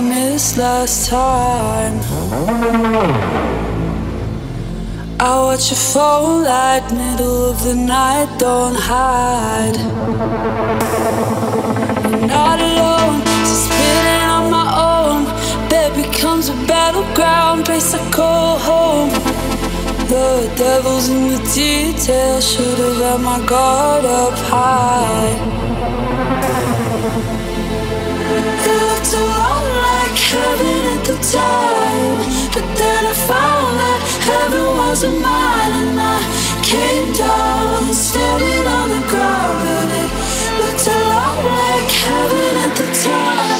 missed last time. I watch your phone light, middle of the night, don't hide. You're not alone, just spinning on my own. Bed becomes a battleground, place I call home. The devil's in the details, should've had my guard up high. Heaven at the time, but then I found that heaven wasn't mine, and I came down, standing on the ground, and it looked a lot like heaven at the time.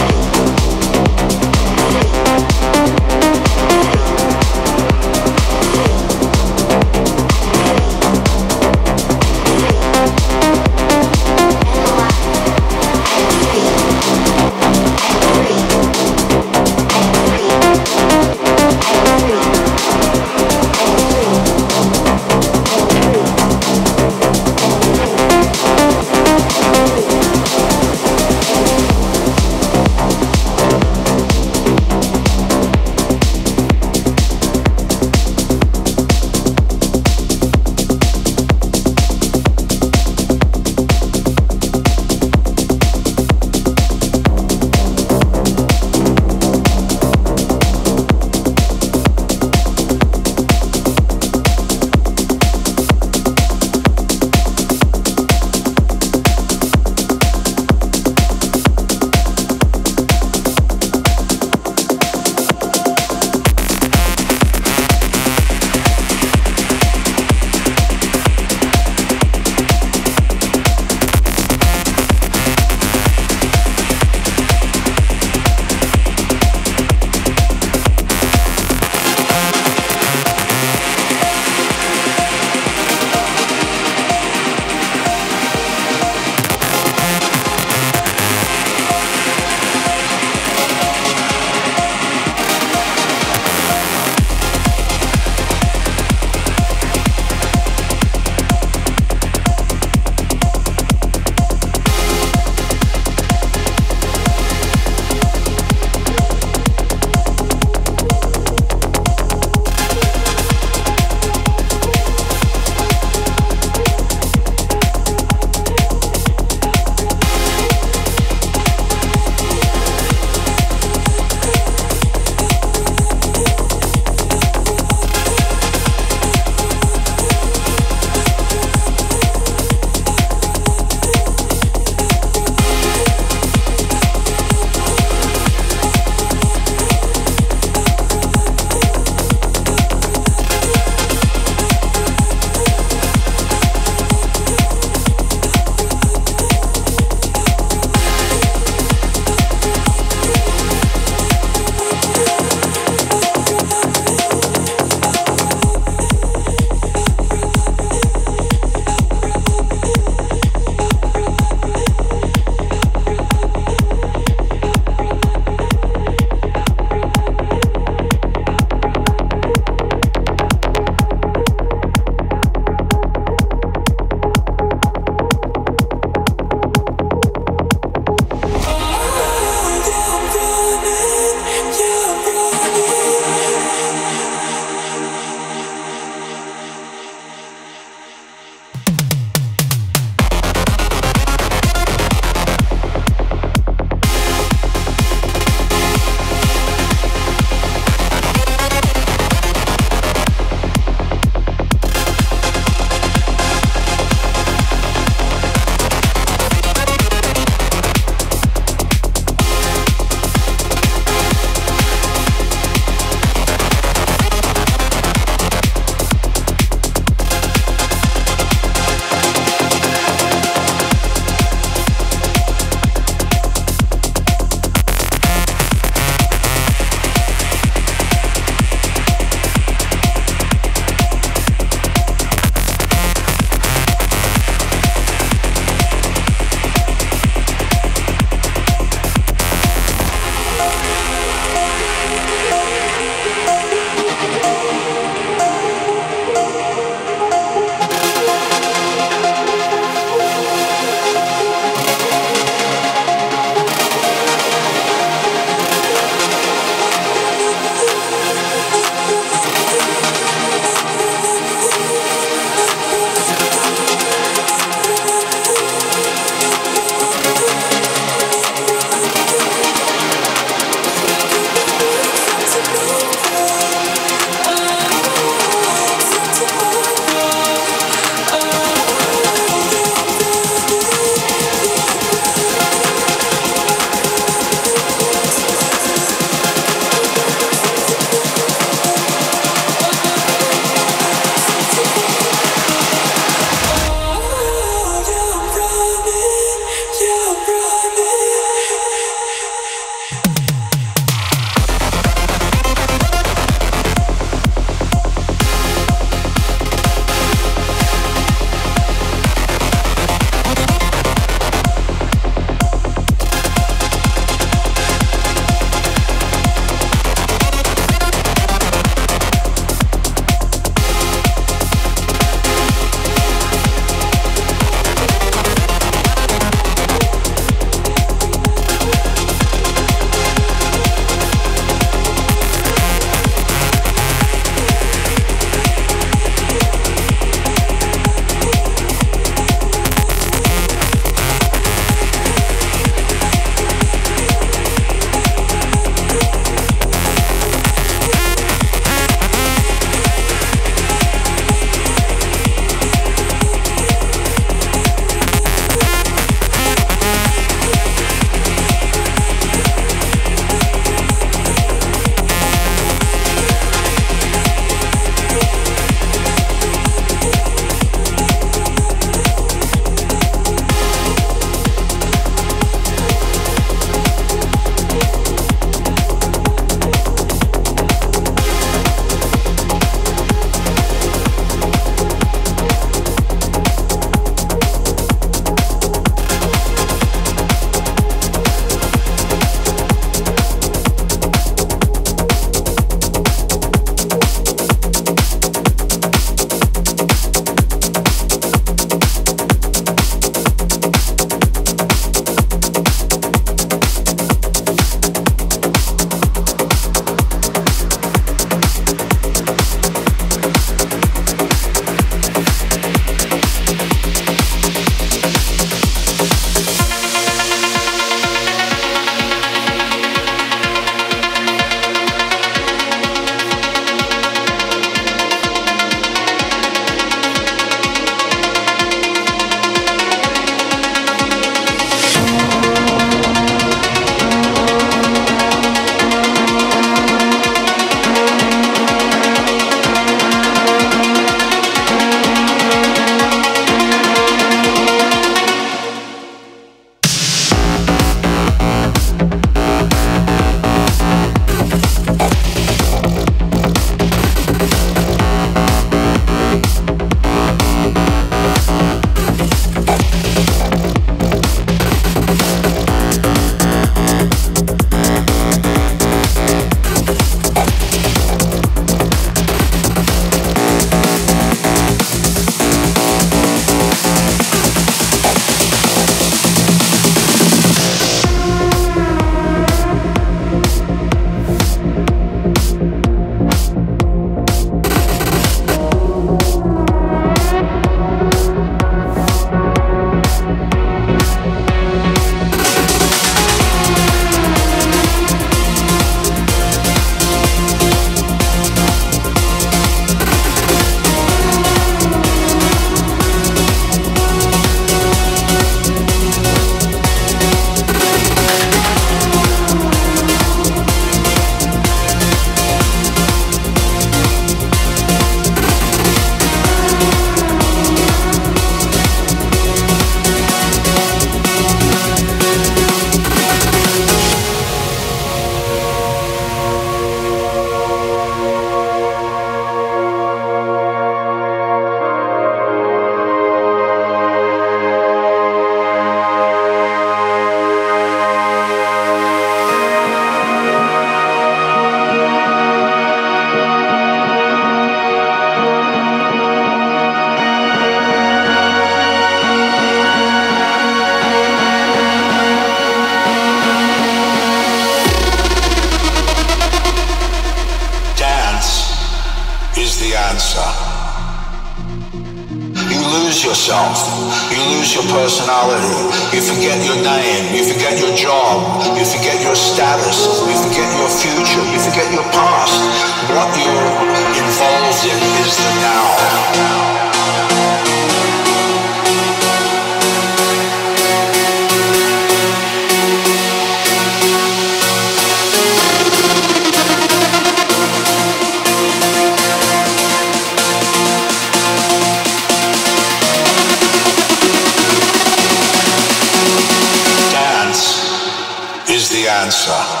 answer.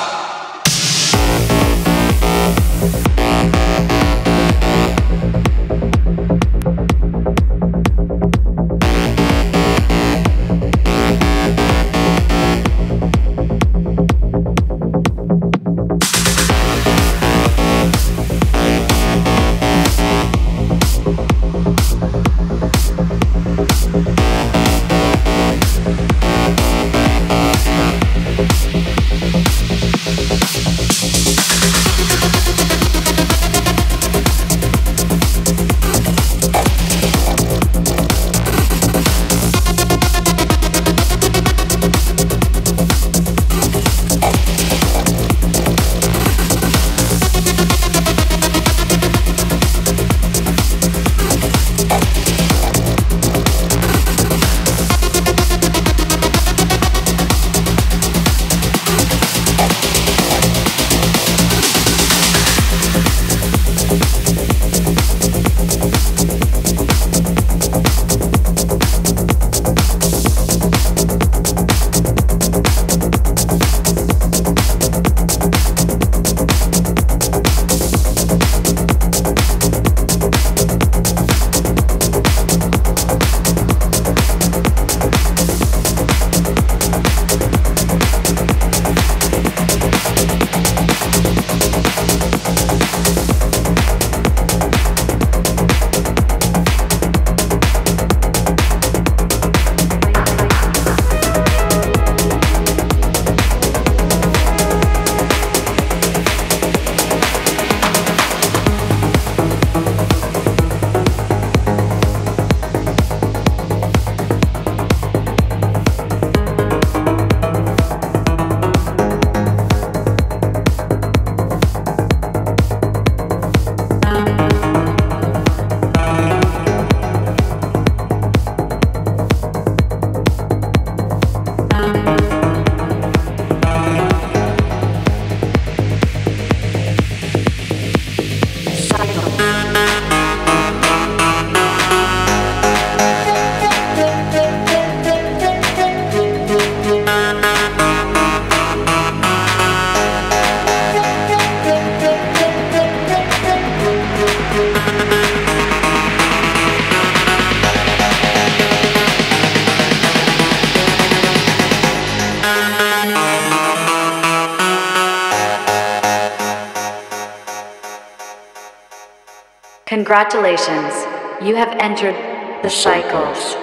Congratulations, you have entered the cycles.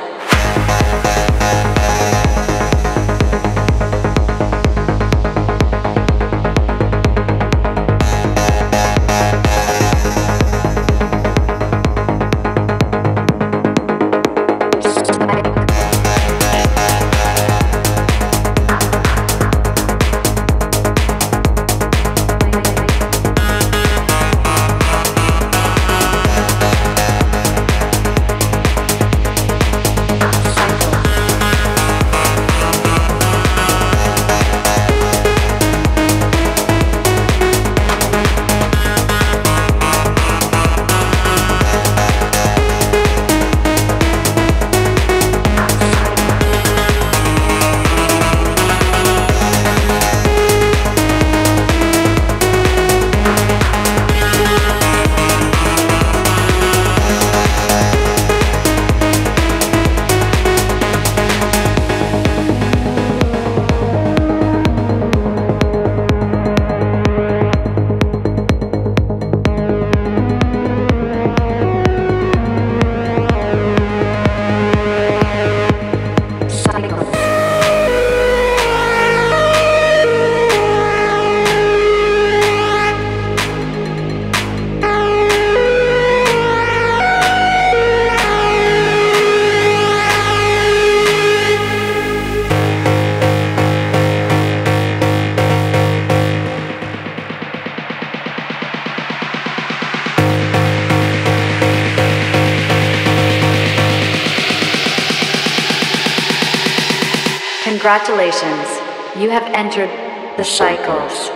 Entered the cycles.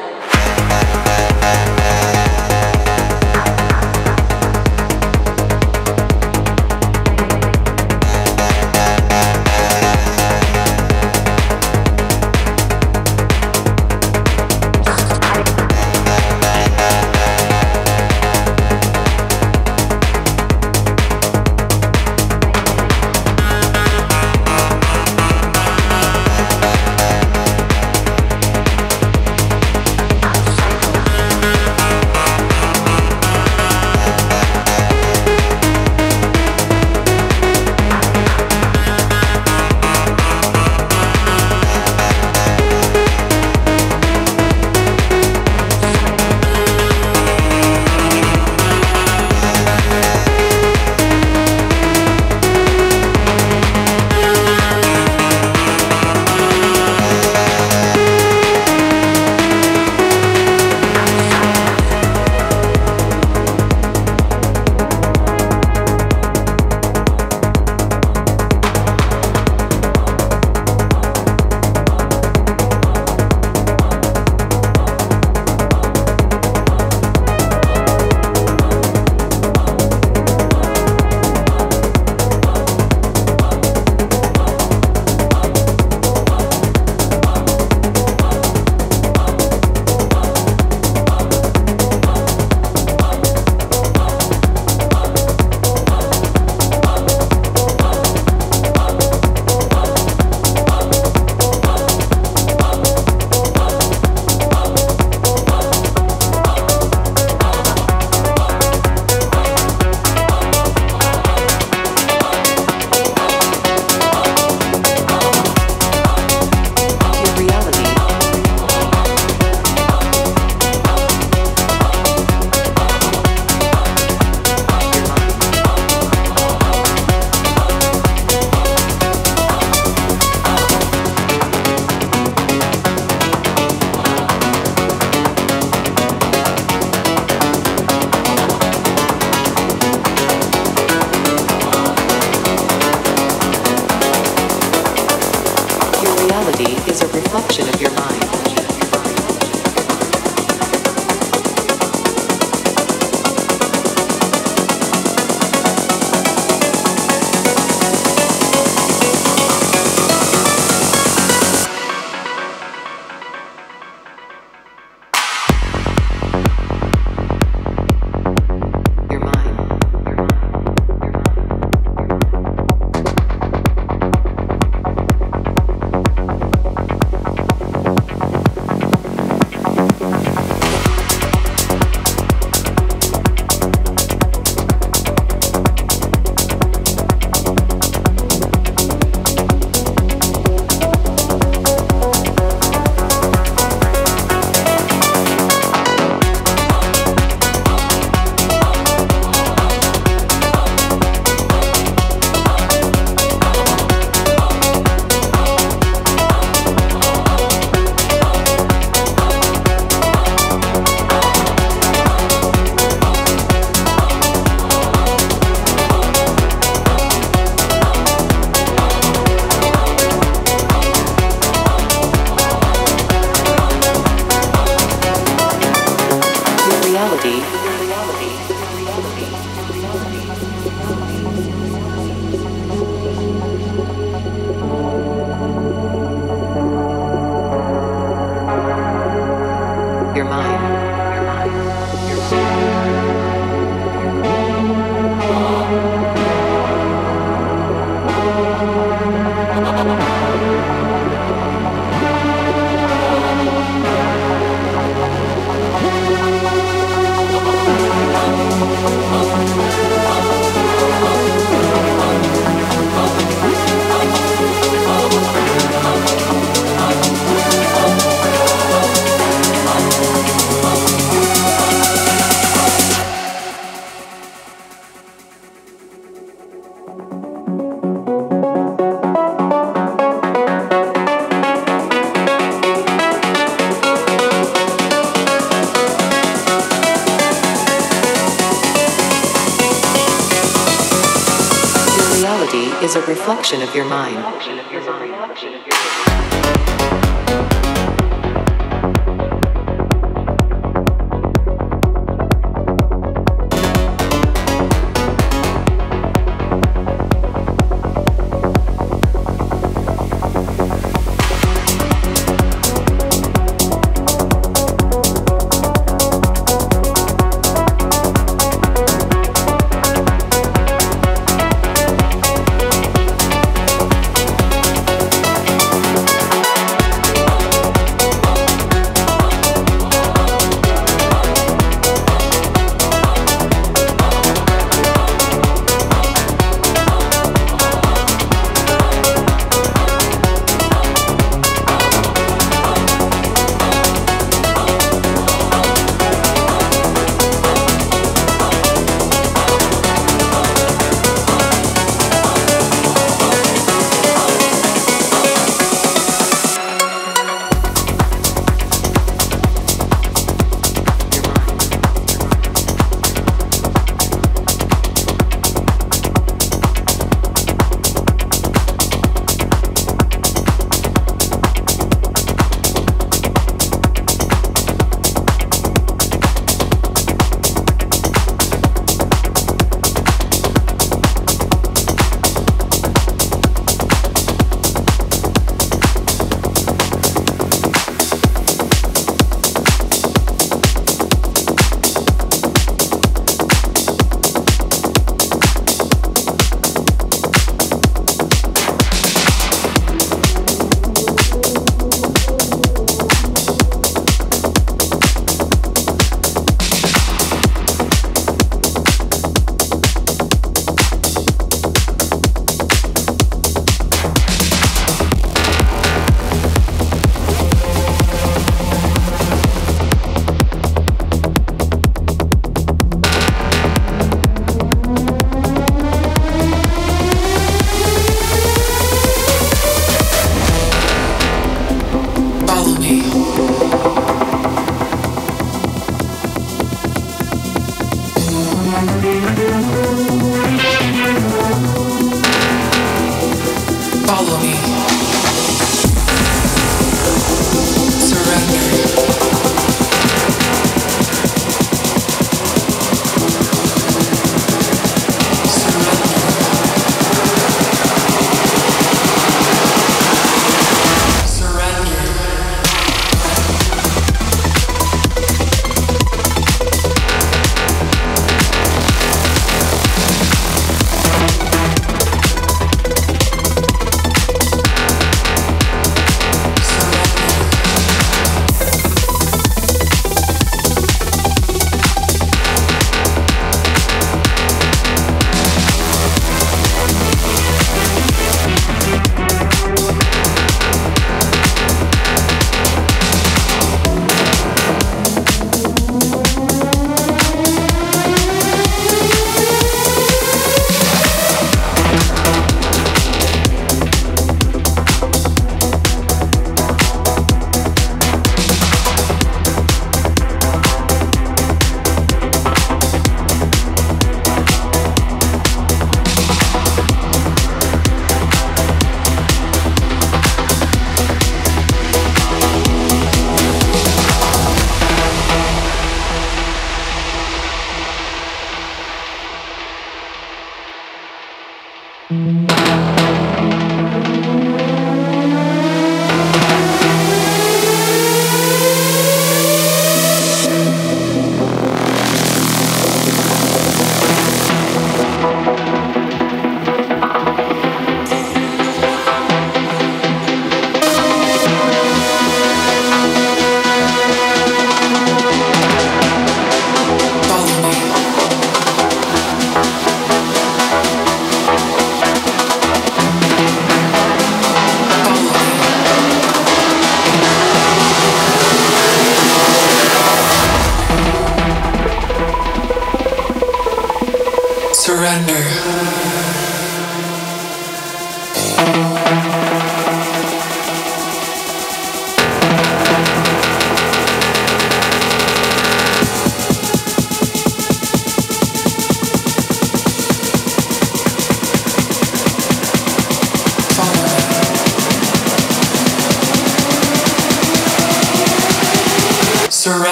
Is a reflection of your mind.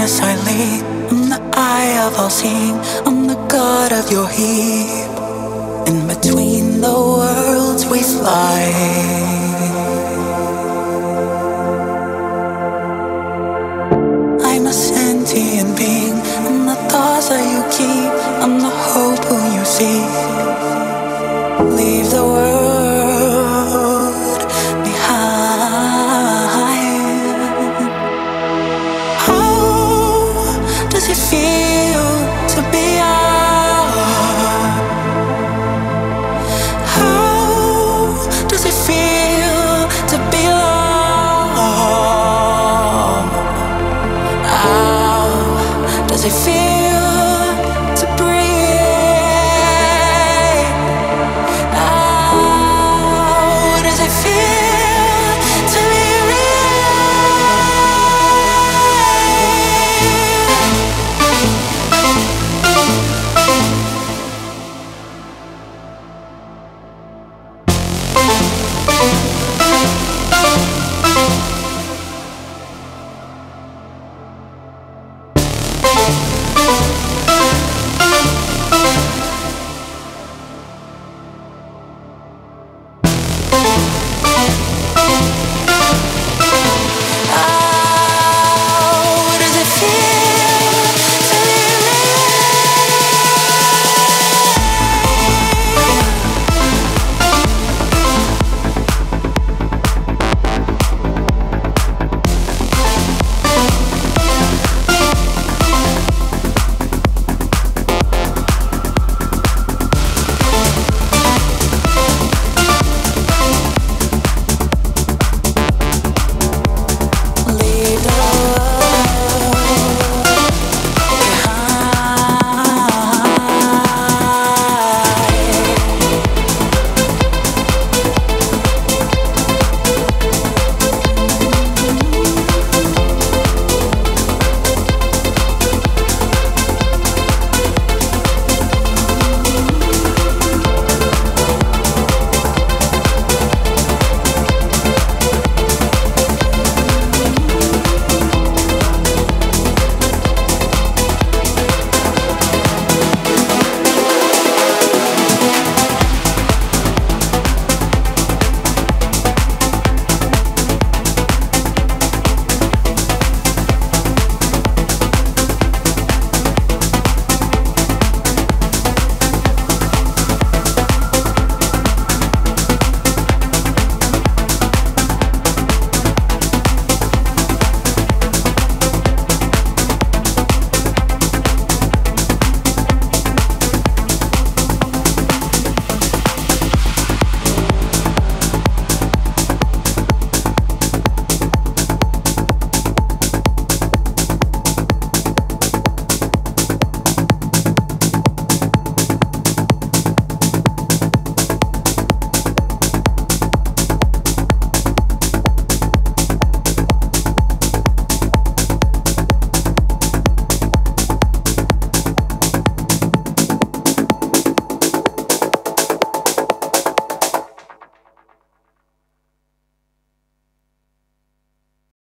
Darkness I lead. I'm the eye of all seeing. I'm the god of your heap.